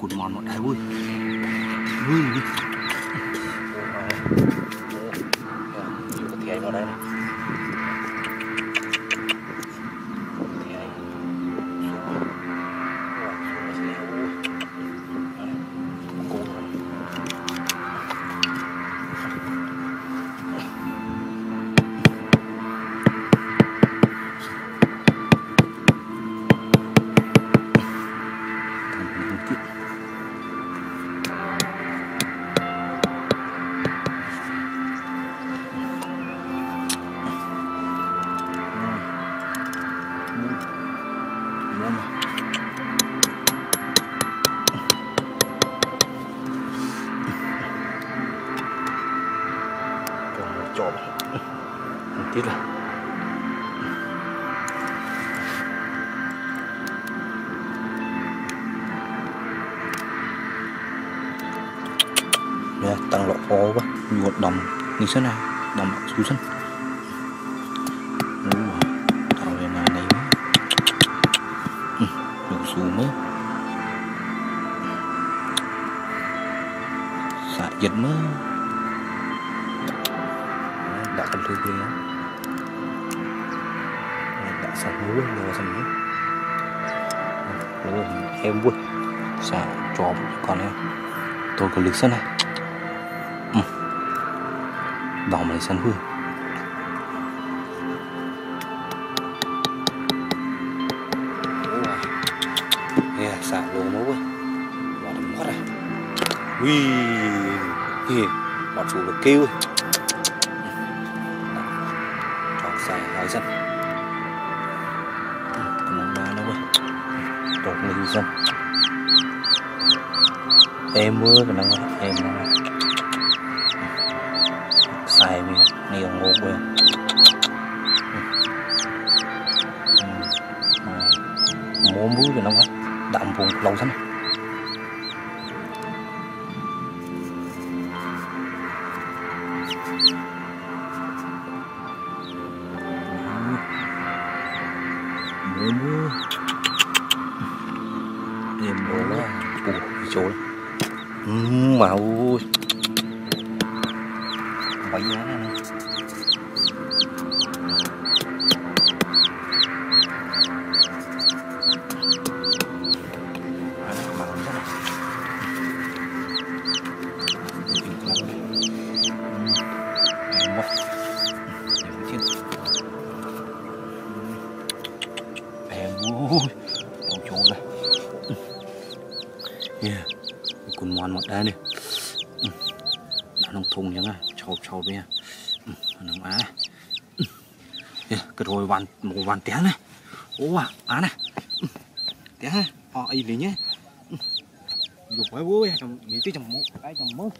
กูมานอนได้เว้ยเฮ้ย không tiếc là Nè, tăng lộ khó quá. Nhuột đồng như thế này đồng xuống sân. Tao lên này này quá. Ừ, xuống mới đã đã sẵn hứa rồi sẵn hứa em vui xạ trộm còn em. Tôi có lực sân này. Đỏ mà sân Yeah, xạ lô mẫu quá Bỏ đầm mất rồi Ui Ui Bọn chủ được kêu Tròn dân. Nóng ba đâu quá. Trột người dân Em mưa cái nóng Em nó Xài mình Này ông ngô quê. Mua mưa cái nóng Đạm vùng lâu lắm. you. Mưa em đồ quá ủa cái chỗ đó. Ừ, mà ui bảy giá này ôi vui đồ chỗ này yeah cùng mòn một đây nè nó nông thùng chẳng nhá chầu chầu bây nó á yeah cái rồi bàn một bàn té này. Ô à á này. Té này họ ý lý nhé. Dục quá vui trong nghĩ tới trong mốt, cái trong mốt.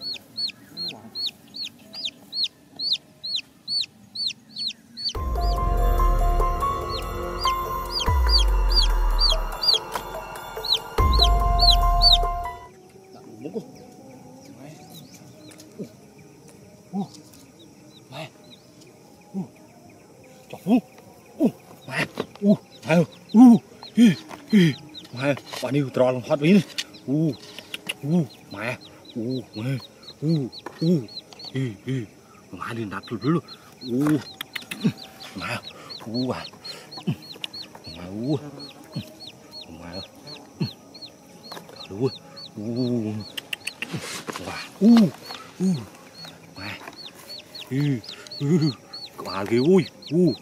U mẹ u chọc u u mẹ u mẹ u hi hi mẹ bạn đi trò lòng hót với u u mẹ u mẹ u u hi hi mẹ đi đặt luôn luôn u mẹ u à mẹ u mẹ Trời ơi. U. Wow. U. U. Mẹ. Ừ. Ghê ui. U.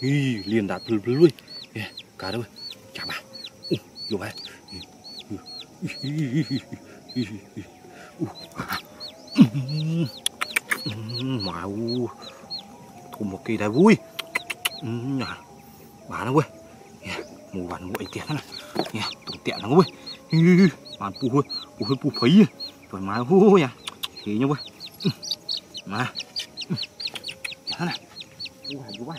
Liền đạt luôn luôn Yeah. Cả đâu. chả bà. Vô bà. Mà u. Thùng một kỳ đã vui. Ừ. Bà nó quê. Mù bàn mũi tiền này. Yeah. tụng tiện nó quê. bàn pu hôi pu hôi pu phí thoải mái hui à khí nhau ơi mà thế này ui hay quá